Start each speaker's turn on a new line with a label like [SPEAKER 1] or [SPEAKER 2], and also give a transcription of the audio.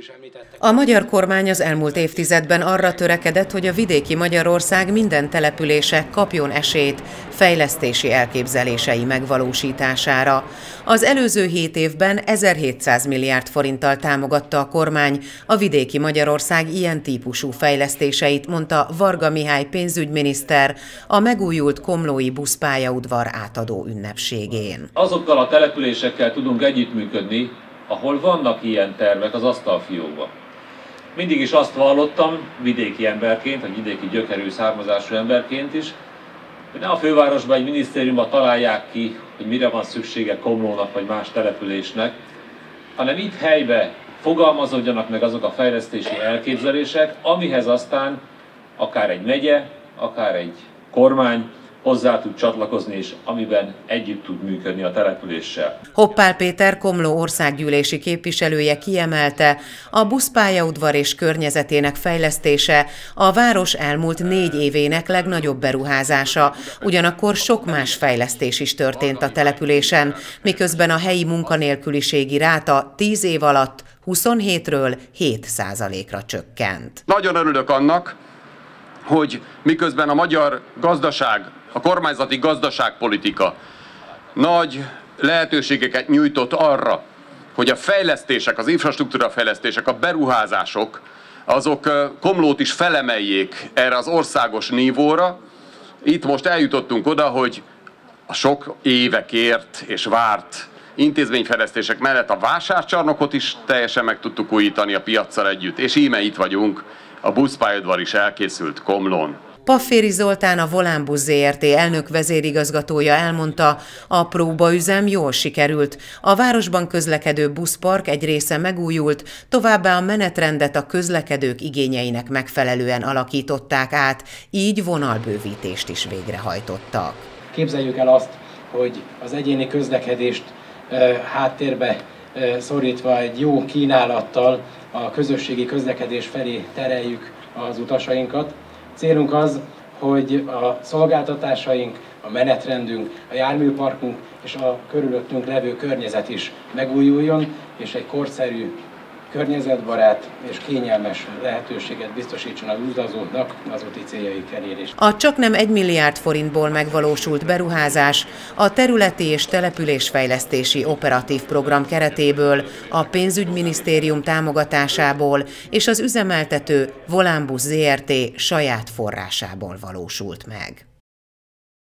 [SPEAKER 1] is említettek.
[SPEAKER 2] A magyar kormány az elmúlt évtizedben arra törekedett, hogy a vidéki Magyarország minden települése kapjon esélyt fejlesztési elképzelései megvalósítására. Az előző hét évben 1700 milliárd forinttal támogatta a kormány a vidéki Magyarország ilyen típusú fejlesztéseit, mondta Varga Mihály pénzügyminiszter a megújult Komlói buszpályaudvar átadó ünnepségén.
[SPEAKER 3] Azokkal a településekkel tudunk együttműködni, ahol vannak ilyen tervek az asztalfiókban. Mindig is azt vallottam, vidéki emberként, vagy vidéki gyökerű származású emberként is, hogy ne a fővárosban egy minisztériumban találják ki, hogy mire van szüksége Komlónak vagy más településnek, hanem itt helybe fogalmazódjanak meg azok a fejlesztési elképzelések, amihez aztán akár egy megye, akár egy kormány hozzá tud csatlakozni, és amiben együtt tud működni a településsel.
[SPEAKER 2] Hoppál Péter Komló országgyűlési képviselője kiemelte, a buszpályaudvar és környezetének fejlesztése a város elmúlt négy évének legnagyobb beruházása, ugyanakkor sok más fejlesztés is történt a településen, miközben a helyi munkanélküliségi ráta 10 év alatt 27-ről 7 ra csökkent.
[SPEAKER 4] Nagyon örülök annak, hogy miközben a magyar gazdaság a kormányzati gazdaságpolitika nagy lehetőségeket nyújtott arra, hogy a fejlesztések, az infrastruktúra fejlesztések, a beruházások, azok Komlót is felemeljék erre az országos nívóra. Itt most eljutottunk oda, hogy a sok évekért és várt intézményfejlesztések mellett a vásárcsarnokot is teljesen meg tudtuk újítani a piaccal együtt, és íme itt vagyunk, a buszpályadvar is elkészült Komlón.
[SPEAKER 2] Pafféri Zoltán, a Volánbusz ZRT elnök vezérigazgatója elmondta, a próbaüzem jól sikerült. A városban közlekedő buszpark egy része megújult, továbbá a menetrendet a közlekedők igényeinek megfelelően alakították át, így vonalbővítést is végrehajtottak.
[SPEAKER 1] Képzeljük el azt, hogy az egyéni közlekedést háttérbe szorítva egy jó kínálattal a közösségi közlekedés felé tereljük az utasainkat. Célunk az, hogy a szolgáltatásaink, a menetrendünk, a járműparkunk és a körülöttünk levő környezet is megújuljon, és egy korszerű környezetbarát és kényelmes lehetőséget biztosítson a utazóknak az úti céljaik elérésére.
[SPEAKER 2] A csak nem 1 milliárd forintból megvalósult beruházás a területi és településfejlesztési operatív program keretéből, a pénzügyminisztérium támogatásából és az üzemeltető Volánbusz ZRT saját forrásából valósult meg.